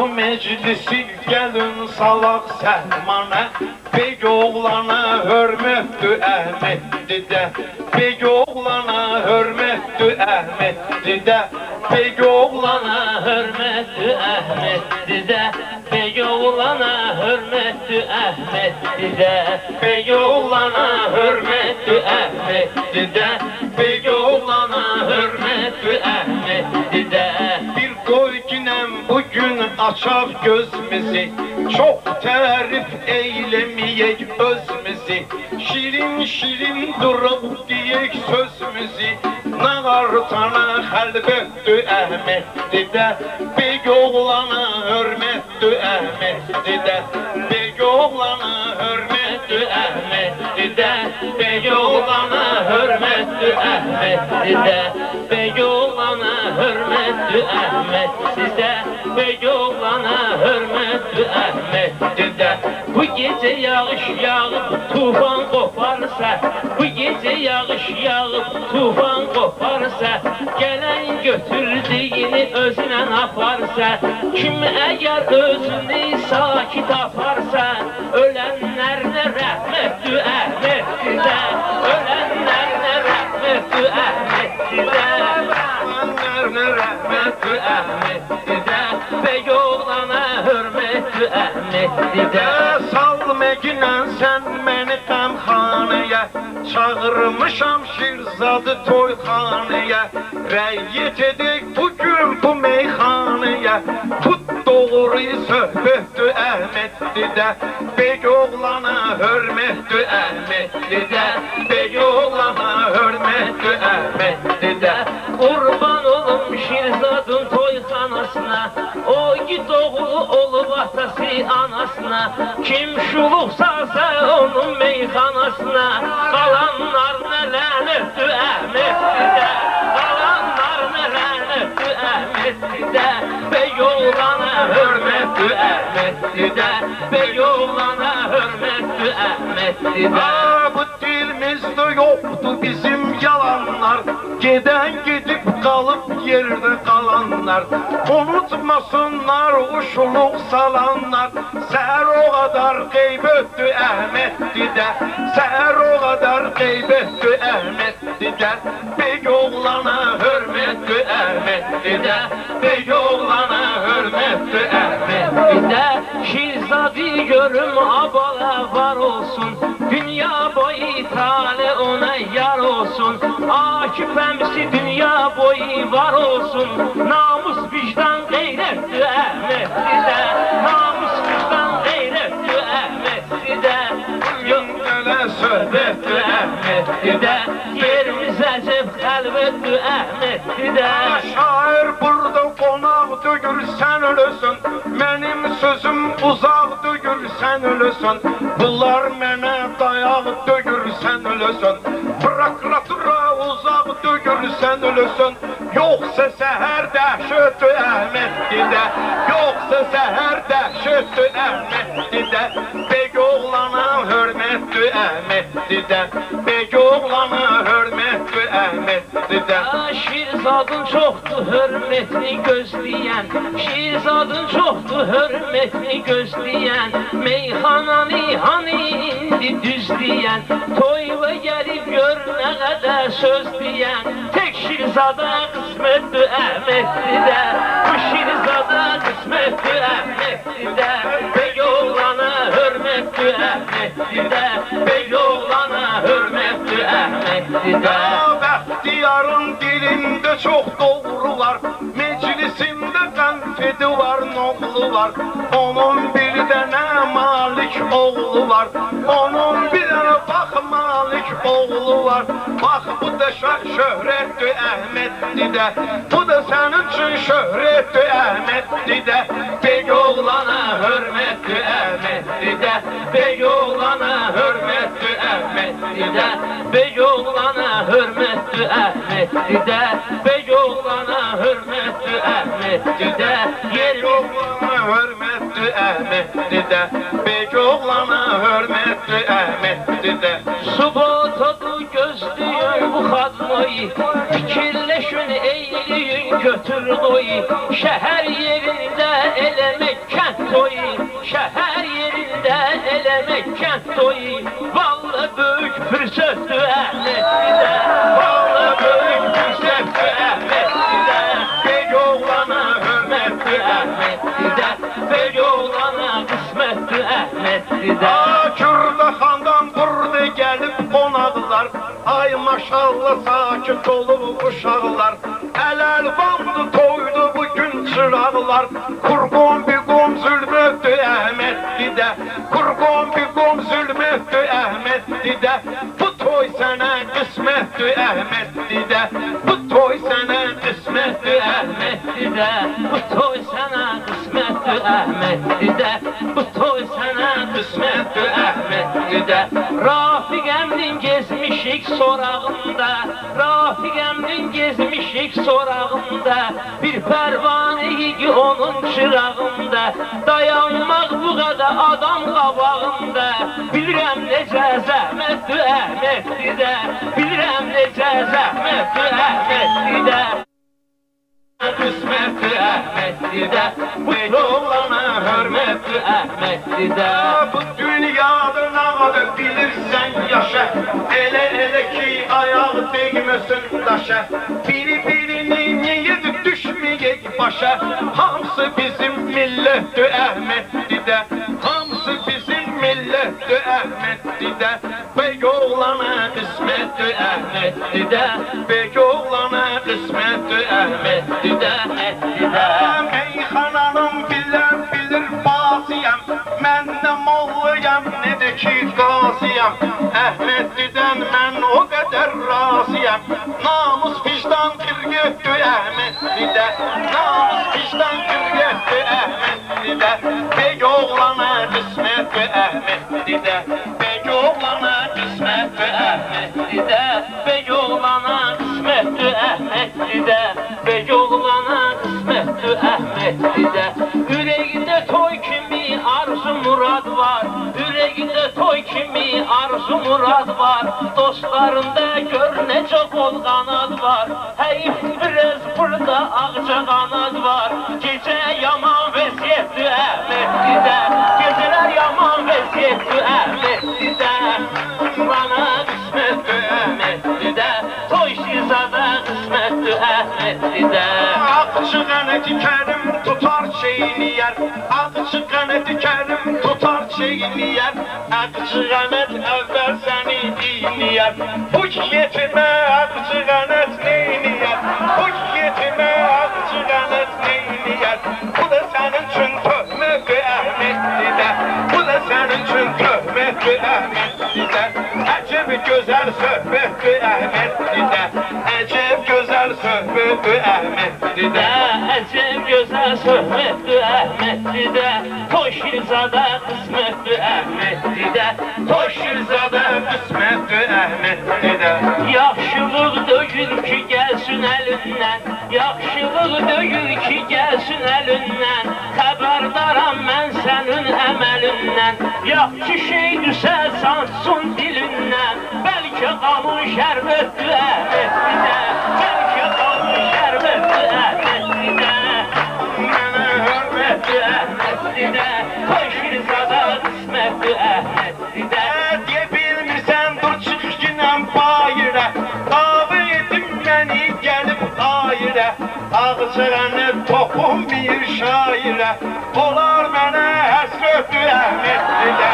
bu meclisi gelin salak sehmana Bey oğlana hürmettü Ahmet dede Bey oğlana hürmettü Ahmet dede Bey oğlana hürmetli Ahmet dide Beyoğlana hürmetli Ahmet dide Beyoğlana hürmetli Ahmet dide Beyoğlana hürmetli açar gözümüzü. Çok tarif eylemeyek özümüzü. Şirin şirin durup diyek sözümüzü. Nağartana halbettü Ahmet dede Bey oğlana hürmettü Ahmet dede Bey oğlana hürmettü Ahmet dede Beyoğlana hürmetli Ahmet dide Beyoğlana hürmetli Ahmet dide Beyoğlana hürmetli Ahmet. Dide Bu gece yağış yağıp tufan koparsa Bu gece yağış yağıp tufan koparsa Gelen götürdüğünü özüne aparsa Kim eğer özünü sakit aparsa Ölenlerine rahmetli Ahmet. dide hürmetli Ahmet dide Ya salme ginen sen beni qamxanaya Çağırmışam şirzadı toyxanaya Rəyyət edik bugün bu meyxanaya Tut doğru söhbətdü Əhməddi də Bey oğlana hörmətdü Əhməddi də Bey oğlana hörmətdü Əhməddi də Kurban atası anasına Kim şuluq salsa onun meyxanasına Qalanlar nə lənətdü Əhmədlidə Qalanlar nə lənətdü Əhmədlidə Beyoğlana hörmətdü Əhmədlidə Beyoğlana hörmətdü Əhmədlidə Aa, bu dilimizde yoktu bizim yalanlar. Giden gidip kalıp yerde kalanlar. Unutmasınlar uşuluk salanlar. Seher o kadar gıybetti Ahmet'ti de Seher o kadar gıybetti Ahmet'ti de Bey oğlana hürmetti Ahmet'ti de Bey oğlana hürmetti Ahmet'ti de Şirzadi görüm abala var olsun. Dünya boyu ona yar olsun. Akif emsi dünya boyu var olsun. Namus vicdan gayretli Ahmetli de Namus vicdan gayretli Ahmetli de Öyle söhbetti Ahmetli de kalbetli Ahmetli de Şair burada qonaqdır gül sən ölüsün Mənim sözüm uzaqdır gül sən ölüsün Bunlar mənə dayaqdır gül sən ölüsün Prokuratura uzaqdır gül sən ölüsün Yoxsa səhər dəhşətdir Əhməddidə Yoxsa səhər dəhşətdir Əhməddidə Bey oğlana hörmətdir Əhməddidə Bey oğlana hörmətdir Əhməddidə Şirzadın çoxdur hörmətini gözləyən. Şirzadın çoxdur hörmətini gözləyən. Meyxananı hani indi düzləyən. Toyva gəlib gör nə qədər söz deyən. Tək Şirzada qismətdir Əhmədlidə. Bu Şirzada qismətdir Əhmədlidə. Bey oğlana hörmətdir Əhmədlidə. Bey oğlana hörmətdir Əhmədlidə Bəxtiyarın dilində çox doğru var. Meclisində qənfedi var, noğlu var. Onun bir dənə malik oğlu var. Onun bir bax malik oğlu var. Bax bu da şö- şöhrətdir Əhmədlidə Bu da sənin üçün şöhrətdir Əhmədlidə Bey oğlana hörmətdir Əhmədlidə Bey oğlana hörmətdir Əhmədlidə Bey oğlana hürmetli Ahmetli'de. Bey oğlana hürmetli Ahmetli'de. Bey oğlana hörmətli Əhmədlidə Bey oğlana hörmətli Əhmədlidə Subotadı gözlüyor bu xadmayı Fikirləş gün eyleyin götür doyu Şehir yerinde elemek kent doyu Şehir yerinde elemek kent doyu Vallahi büyük fürsöttü Ahmet bize Vallahi büyük fürsöttü Ahmet bize Bey oğlana hürmetli Ahmet bize Bey oğlana kısmetli Ahmet bize qonaqlar Ay maşallah sakit olub uşaqlar Əl-əlvandı toydu bu gün çıraqlar Kurqon bir qom zülmətdü Əhməd didə. Kurqon bir qom zülmətdü Əhməd didə. Bu toy sənə qismətdü Əhməd didə. Bu toy sənə qismətdü Əhməd Ahmet'de bu toy sana kısmetli Ahmet'de bu toy sana Ahmet'de Rafik emrin gezmişik sorağında. Rafik emrin gezmişik sorağında. Bir pervaneyi ki onun çırağında. Dayanmak bu kadar adam qabağında. Bilirəm necə zəhmətdir Əhmədlidə Bilirəm necə zəhmətdir Əhmədlidə Kısmetli Ahmetli'de Bu oğlana hürmetli Ahmetli'de Bu dünyada ne kadar bilirsen yaşa Ele ele ki ayağı değmesin taşa. Biri birini niye düşmeyecek başa? Hamısı bizim millettü Ahmetli'de Hamısı bizim Bey oğlana kısmettü Ahmetli'de Bey oğlana kısmettü Ahmetli'de Ahmetli'de Meyxananın bilir bilir bazıyam Mən nə molluyam, nə də ki qazıyam Əhmədlidən mən o qədər razıyam Namus vicdan qırgötdü Əhmədlidə Namus vicdan qırgötdü Əhmədlidə Bey oğlana qismətdü Əhmədlidə Bey oğlana qismətdü Əhmədlidə Bey oğlana qismətli Əhmədlidə qismətli Əhmədlidə Ürəyində toy kimi arzu murad var. Ürəyində toy kimi arzu murad var. Dostlarında gör necə qol qanad var. Həyif biraz burada ağca qanad var. Gecə yaman vəziyyətli Əhmədlidə Gecələr yaman vəziyyətli Əhmədlidə Bana qismətli Əhmədlidə Toy şizada qismətli Əhmədlidə Akçı qanəti kərim tutar şeyini yer. Akçı qanəti kərim tutar şeyini yer. Akçı qanət əvvəl səni dini yer. Bu yetimə akçı qanət neyini yer? Bu yetimə akçı qanət neyini yer? Bu da sənin üçün töhmətdir Əhmədlidə Bu da sənin üçün töhmətdir Əhmədlidə Əcəb gözəl söhbətdir Əhmədlidə Əcəb söhbətdir Əhmədlidə Əcəb gözəl söhbətli Əhmədlidə Toy şirzada qismətli Əhmədlidə Toy şirzada qismətdir Əhmədlidə Yaxşılıq döyür ki gəlsin əlindən. Yaxşılıq döyür ki gəlsin əlindən Xəbərdaram mən sənin əməlindən Yaxşı şeydirsə sansın dilindən. Bəlkə qanun şərbətli Əhmədlidə topum bir şairə Olar mənə həsrətü Əhmədlidə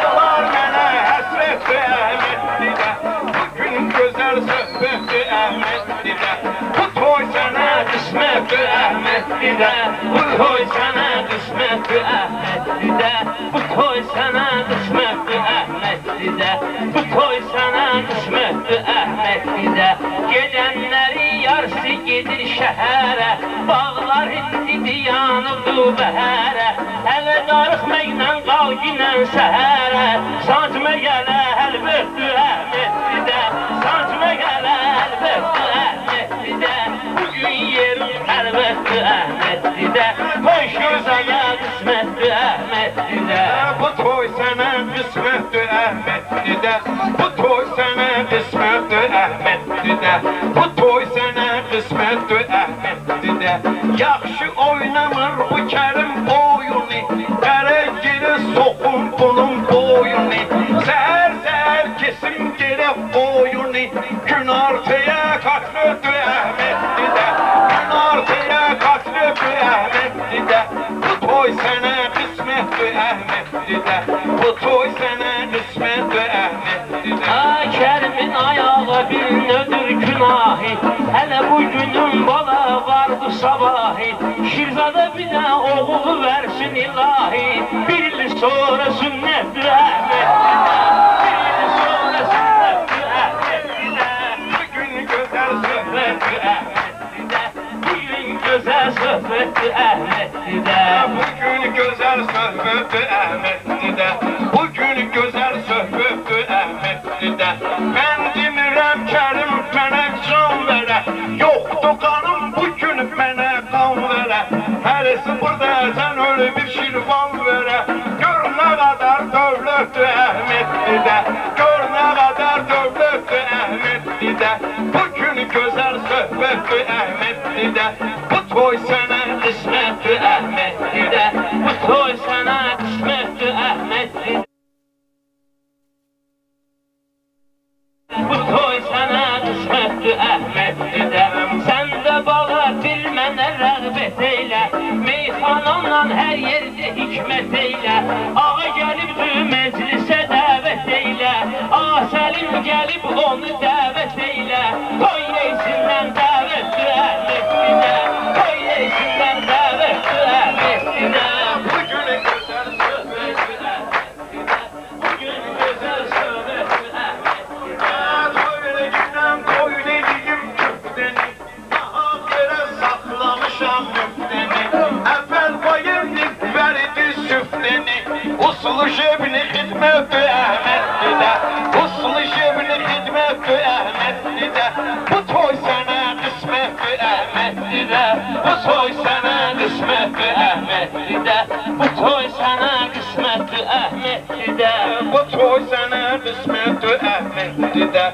Olar mənə həsrətü Əhmədlidə Bugün gözəl söhbətü Əhmədlidə Bu toy sənə qismətü Əhmədlidə Bu toy sana kısmetli Ahmetli'de Bu toy sana kısmetli Ahmetli'de Bu toy sana kısmetli Ahmetli'de Gelenleri yarısı gelir şehre Bağlar indi yanıbdı bəhərə Hələ darıxməklə qal günən səhərə Sancma gələ əlbəttü Əhmədlidə Sancma gələ əlbəttü Əhmədlidə Bugün yerim əlbəttü Əhmədlidə Hoşur sana qismətli Əhmədlidə Bu toy sənə qismətdir Əhmədlidə Bu toy başı oynamış o oyunu Dereceye sokun bunun boyunu Seher seher kesin geri oyunu Gün artıya katlı Ahmet'ti de. Gün artıya katlı Ahmet'ti de. Bu toy sana kısmetli Ahmet Günün bala vardı sabahı Şirzada bir də oğulu versin ilahi. Bir il sonra sünnətdir Əhməddir Bir il sonra sünnətdir Əhməddir Bu gün gözəl söhbət qismətdir Əhməddir də Sən də bala bir mənə rəğbət eylə Meyxananla hər yerdə hikmət eylə Ağa gəlibdir məclisə dəvət eylə Ağa Səlim gəlib onu dəvət eylə Toy neysindən dəvətdir də Bu toy qismətdir Əhməddir də Bu toy sənə qismətdir Əhməddir də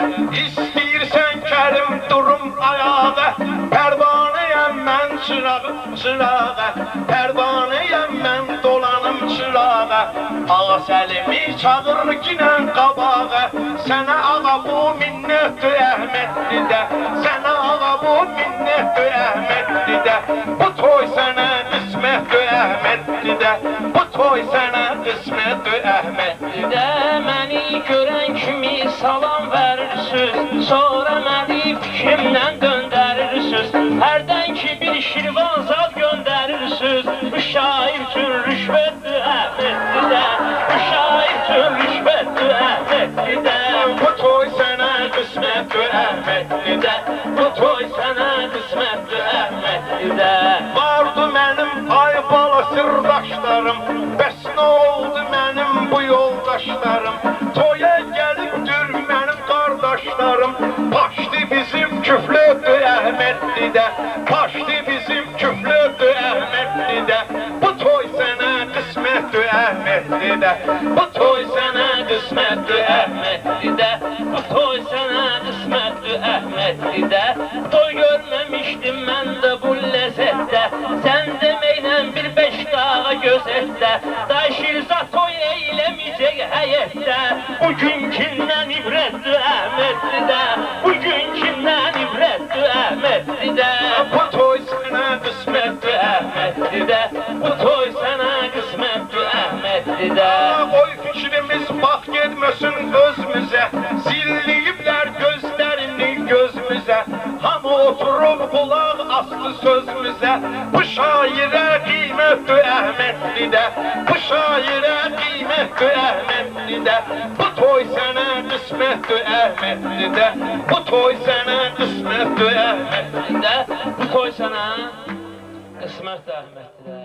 İstəyirsən Kərim durum ayağa Pərvanəyəm mən çırağı, çırağa Pərvanəyəm mən dolanım çırağa Ağa Səlimi çağır ginən qabağa Sənə ağa bu Əhməddir də Sənə ağa bu Əhməddir də Bu toy qismətdir Də Bu toy qismətdir Əhməddir də də məni görən kimi salam verirsiniz Sonra məni fikrimdən döndərirsiniz Hərdən ki bir şirvan zad göndərirsiniz Bu şair rüşvətdir Əhməddir də Bu şair rüşvətdir Əhməddir də Bu toy qismətdir Əhməddir də Bu toy qismətdir Əhməddir də Vardı mənim ay sirdaşlarım Bəs nə oldu mənim bu yoldaşlarım. Toya gəlibdir mənim qardaşlarım Paşdı bizim küflödür Əhmədli də Paşdı bizim küflödür Əhmədli də Bu toy sənə qismətdir Əhmədli də Bu toy sənə qismətdir Əhmədli də Bu toy sənə qismətdir Əhməddir də Toy görməmişdim mən də bu gözətdə Daşirzat toy eyləməyəcək həyətdə Bugünkündən ibrətdir Əhməddir də Bugünkündən ibrətdir Əhməddir də Bu toy qismətdir Əhməddir də Bu toy qismətdir Əhməddir də Qoy fikrimiz bax getməsin özümüzə oturub qulaq astı sözümüzə Bu şairə qiymətdir Əhmədli də Bu şairə qiymətdir Əhmədli də Bu toy sənə qismətdir Əhmədli də Bu toy qismətdir Əhmədli də də Bu toy sənə qismətdir Əhməddir də